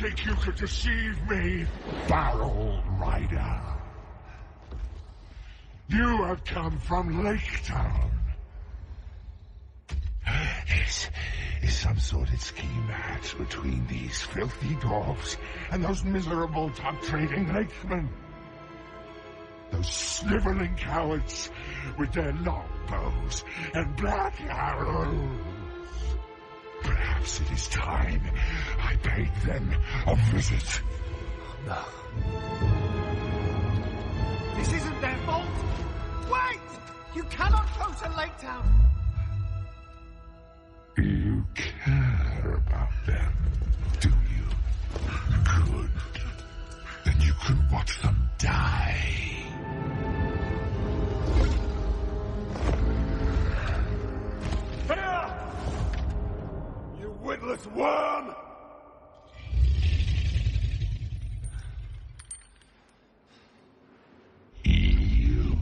think you could deceive me, Barrel Rider? You have come from Lake Town. Is, is some sordid scheme between these filthy dwarfs and those miserable top-trading lakemen? Those sniveling cowards with their longbows and black arrows. Perhaps it is time I paid them a visit. No. This isn't their fault! Wait! You cannot go to Lake Town! You care about them, do you? Good. Then you can watch them Worm! You.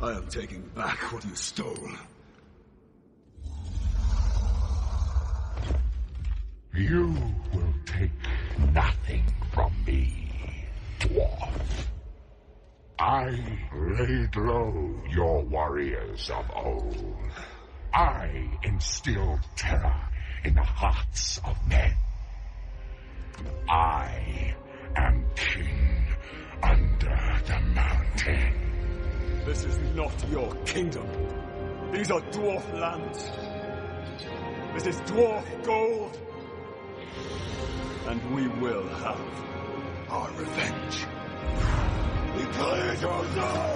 I am taking back what you stole. You will take nothing from me, dwarf. I laid low your warriors of old. I instilled terror in the hearts of men. I am king under the mountain. This is not your kingdom. These are dwarf lands. This is dwarf gold. And we will have our revenge. Declare your zone!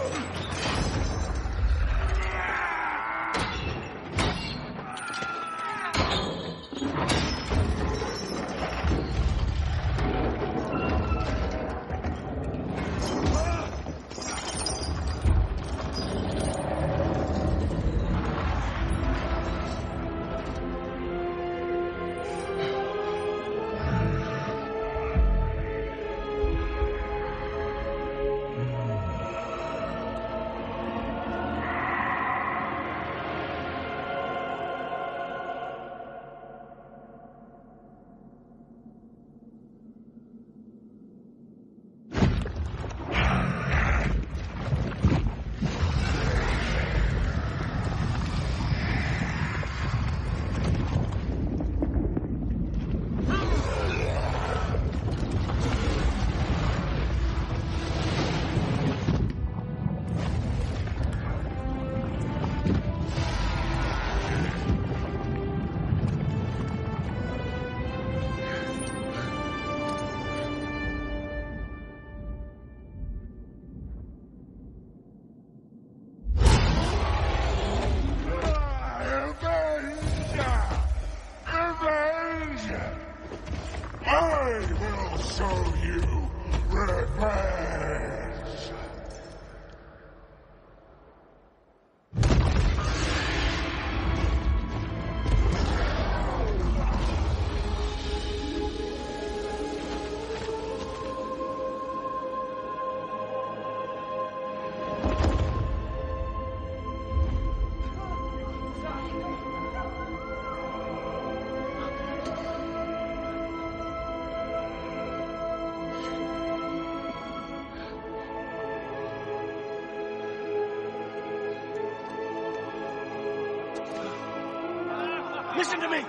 Listen to me!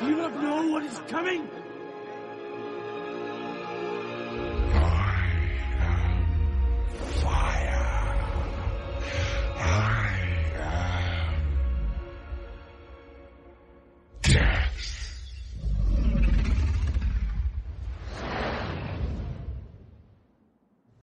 Do you not know what is coming?